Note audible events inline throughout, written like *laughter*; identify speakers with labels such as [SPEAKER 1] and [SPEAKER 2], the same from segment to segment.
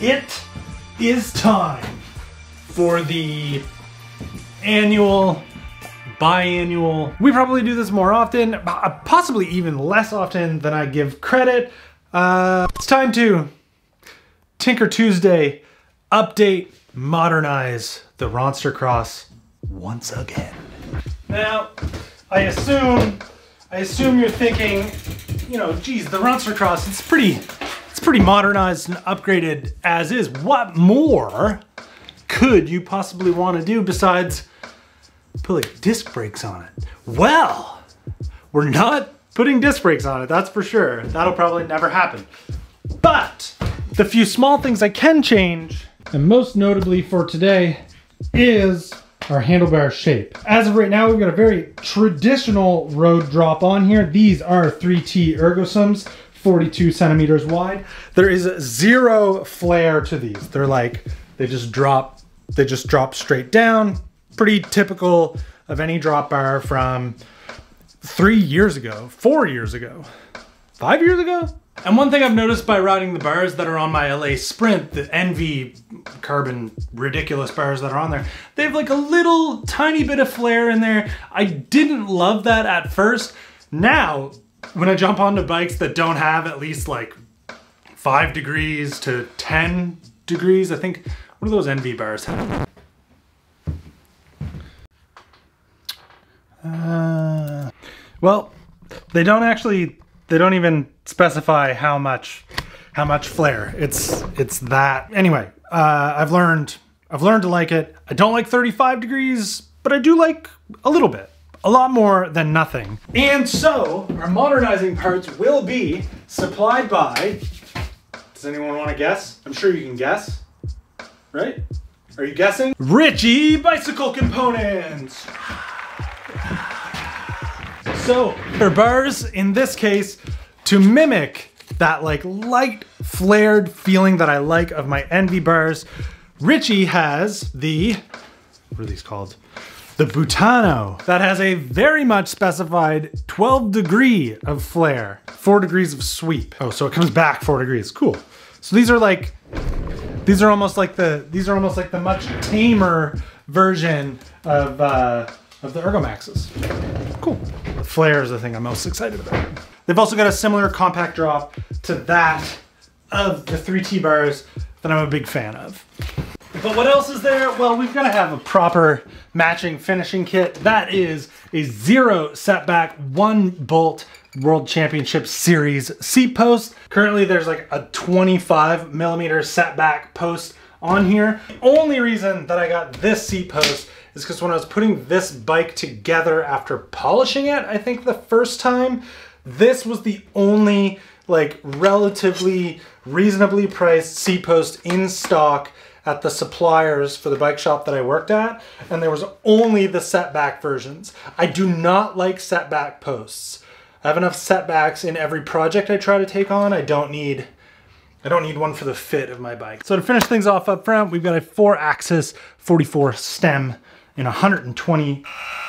[SPEAKER 1] it is time for the annual, biannual. We probably do this more often, uh, possibly even less often than I give credit. Uh, it's time to Tinker Tuesday update, modernize the Rawstercross once again. Now, I assume, I assume you're thinking, you know, geez, the Rawstercross, it's pretty, it's pretty modernized and upgraded as is. What more could you possibly want to do besides put like disc brakes on it? Well, we're not putting disc brakes on it, that's for sure. That'll probably never happen. But the few small things I can change, and most notably for today, is our handlebar shape. As of right now, we've got a very traditional road drop on here. These are 3T Ergosums, 42 centimeters wide. There is zero flare to these. They're like, they just drop, they just drop straight down. Pretty typical of any drop bar from three years ago, four years ago, five years ago. And one thing I've noticed by riding the bars that are on my LA Sprint, the Enve carbon ridiculous bars that are on there, they have like a little tiny bit of flare in there. I didn't love that at first. Now, when I jump onto bikes that don't have at least like five degrees to 10 degrees, I think, what do those Enve bars have? Uh, well, they don't actually, they don't even specify how much, how much flare. It's, it's that. Anyway, uh, I've learned, I've learned to like it. I don't like 35 degrees, but I do like a little bit. A lot more than nothing. And so, our modernizing parts will be supplied by, does anyone want to guess? I'm sure you can guess, right? Are you guessing? Ritchey Bicycle Components! So, for bars, in this case, to mimic that like light flared feeling that I like of my Enve bars, Ritchey has the, what are these called? The Butano. That has a very much specified 12 degree of flare, four degrees of sweep. Oh, so it comes back four degrees, cool. So these are like, these are almost like the, these are almost like the much tamer version of, uh, of the Ergomaxes. Cool. The flare is the thing I'm most excited about. They've also got a similar compact drop to that of the 3T bars that I'm a big fan of. But what else is there? Well, we've got to have a proper matching finishing kit. That is a zero setback, one bolt World Championship Series seat post. Currently there's like a 25 millimeter setback post on here. The only reason that I got this seat post is because when I was putting this bike together after polishing it, I think the first time, this was the only like relatively reasonably priced seat post in stock at the suppliers for the bike shop that I worked at, and there was only the setback versions. I do not like setback posts. I have enough setbacks in every project I try to take on. I don't need I don't need one for the fit of my bike. So to finish things off up front, we've got a four axis 44 stem in 120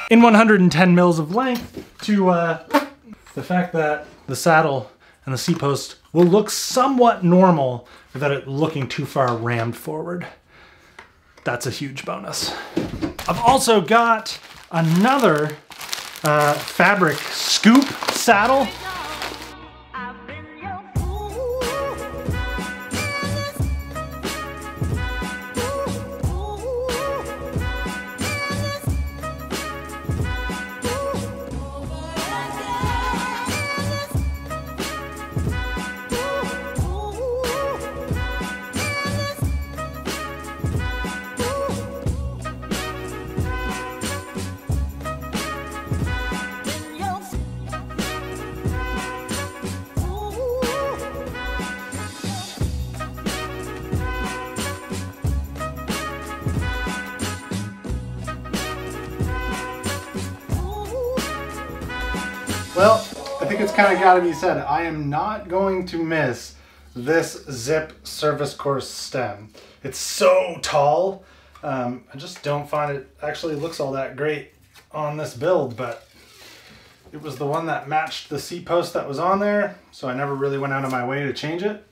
[SPEAKER 1] in 110 mils of length to uh, the fact that the saddle and the seat post will look somewhat normal without it looking too far rammed forward. That's a huge bonus. I've also got another uh, fabric scoop saddle. Well, I think it's kind of got to be said. I am not going to miss this Zipp Service Course stem. It's so tall. Um, I just don't find it actually looks all that great on this build, but it was the one that matched the seat post that was on there, so I never really went out of my way to change it.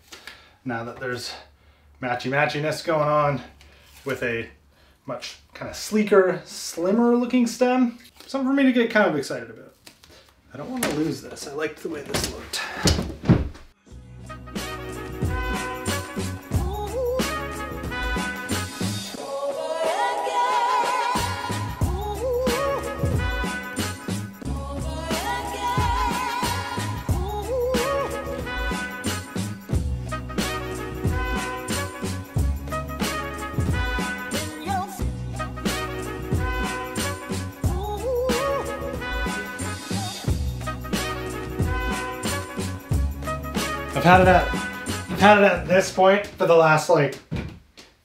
[SPEAKER 1] Now that there's matchy matchiness going on with a much kind of sleeker, slimmer looking stem. Something for me to get kind of excited about. I don't want to lose this. I liked the way this looked. Had it at I've had it at this point for the last like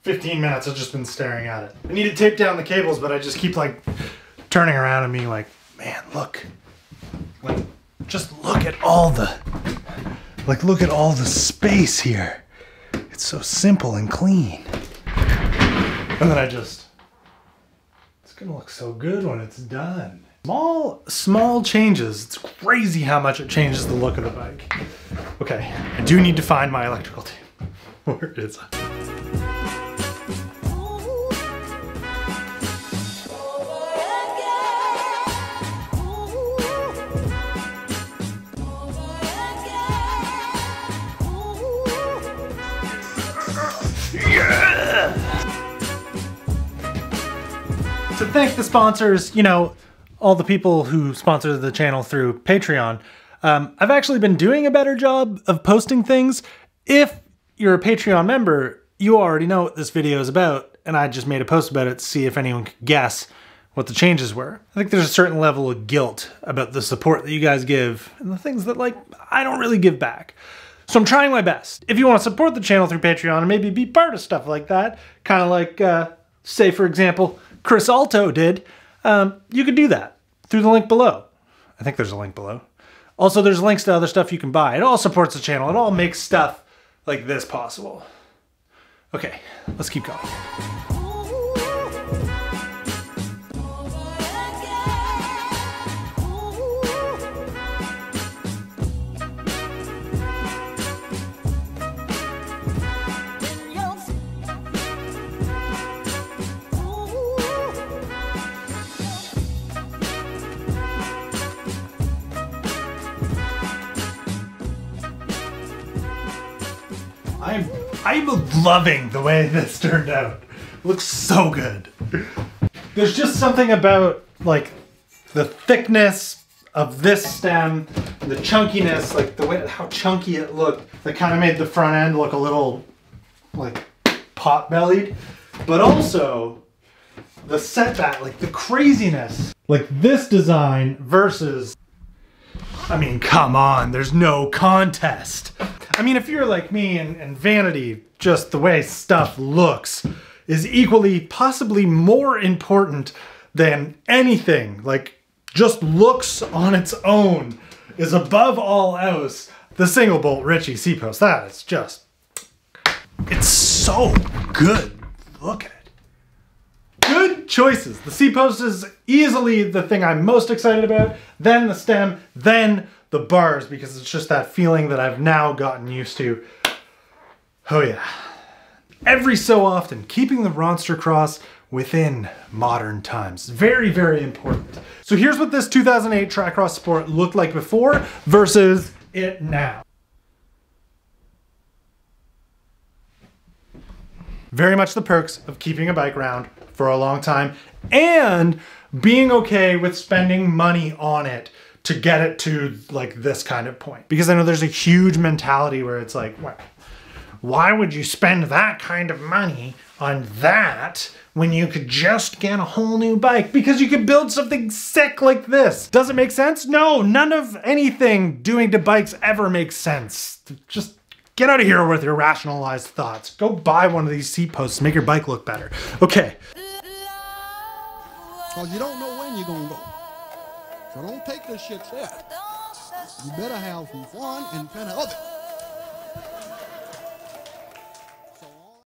[SPEAKER 1] 15 minutes. I've just been staring at it. I need to tape down the cables, but I just keep like turning around and being like, man, look. Like, just look at all the like look at all the space here. It's so simple and clean. And then I just it's gonna look so good when it's done. Small, small changes. It's crazy how much it changes the look of the bike. Okay, I do need to find my electrical tape. *laughs* Where is it? to thank the sponsors, you know, all the people who sponsor the channel through Patreon. Um, I've actually been doing a better job of posting things. If you're a Patreon member, you already know what this video is about, and I just made a post about it to see if anyone could guess what the changes were. I think there's a certain level of guilt about the support that you guys give and the things that, like, I don't really give back. So I'm trying my best. If you want to support the channel through Patreon and maybe be part of stuff like that, kind of like, uh, say, for example, Chris Alto did, um, you could do that through the link below. I think there's a link below. Also, there's links to other stuff you can buy. It all supports the channel. It all makes stuff like this possible. Okay, let's keep going. I'm loving the way this turned out. looks so good. There's just something about like the thickness of this stem, the chunkiness, like the way how chunky it looked, that kind of made the front end look a little like pot bellied, but also the setback, like the craziness, like this design versus. I mean, come on, there's no contest. I mean, if you're like me and, and vanity, just the way stuff looks is equally, possibly more important than anything. Like, just looks on its own is above all else. The single bolt Ritchey seat post, that is just, it's so good. Look at it. Good choices. The seat post is easily the thing I'm most excited about, then the stem, then the bars because it's just that feeling that I've now gotten used to. Oh yeah. Every so often, keeping the Rawstercross within modern times. Very, very important. So here's what this 2008 Tricross Sport looked like before versus it now. Very much the perks of keeping a bike around for a long time and being okay with spending money on it to get it to like this kind of point. Because I know there's a huge mentality where it's like, well, why would you spend that kind of money on that when you could just get a whole new bike? Because you could build something sick like this. Does it make sense? No, none of anything doing to bikes ever makes sense. Just get out of here with your rationalized thoughts. Go buy one of these seat posts, make your bike look better. Okay.
[SPEAKER 2] Cause you don't know when you're gonna go. So don't take this shit set. You better have some fun and kind of other.